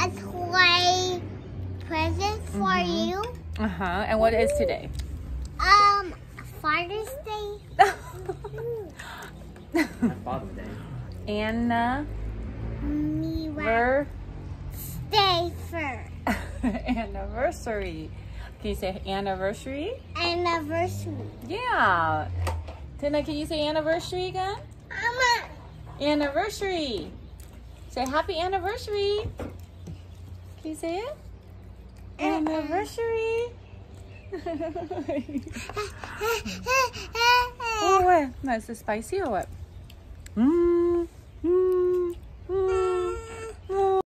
a toy present for Mhm. you. Uh-huh. And what is today? Um, Father's Day. Father's Day. Anna Me ver stay for anniversary. Can you say anniversary? anniversary. Yeah. Tina, can you say anniversary again? Mama, Anniversary. Say happy anniversary. Can you say it? Anniversary. oh, what? Nice. Is it spicy or what? Mmm.